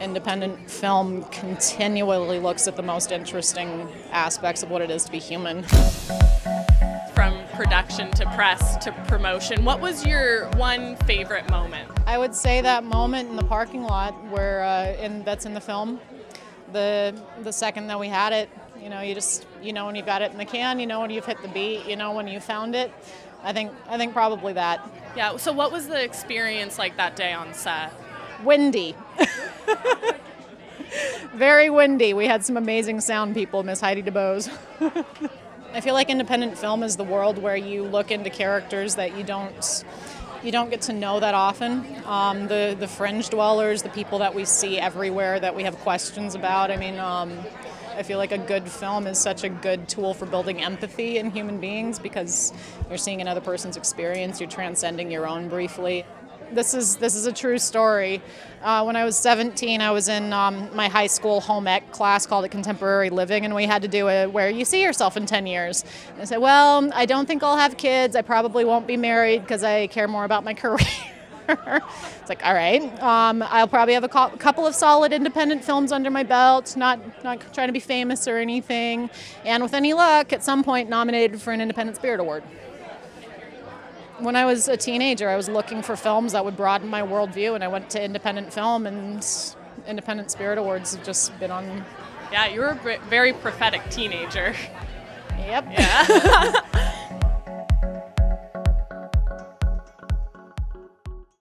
independent film continually looks at the most interesting aspects of what it is to be human. From production to press to promotion, what was your one favorite moment? I would say that moment in the parking lot where uh, in, that's in the film. The the second that we had it, you know, you just you know when you've got it in the can, you know when you've hit the beat, you know when you found it. I think I think probably that. Yeah. So what was the experience like that day on set? Windy. Very windy. We had some amazing sound people, Miss Heidi DeBose. I feel like independent film is the world where you look into characters that you don't you don't get to know that often. Um, the the fringe dwellers, the people that we see everywhere that we have questions about. I mean, um, I feel like a good film is such a good tool for building empathy in human beings because you're seeing another person's experience, you're transcending your own briefly this is this is a true story. Uh, when I was 17, I was in um, my high school home ec class called it Contemporary Living, and we had to do it where you see yourself in 10 years. And I said, "Well, I don't think I'll have kids. I probably won't be married because I care more about my career." it's like, all right, um, I'll probably have a co- couple of solid independent films under my belt, not not trying to be famous or anything, and with any luck, at some point nominated for an Independent Spirit Award when I was a teenager, I was looking for films that would broaden my worldview, and I went to independent film, and Independent Spirit Awards have just been on. Yeah, you were a very prophetic teenager. Yep. Yeah.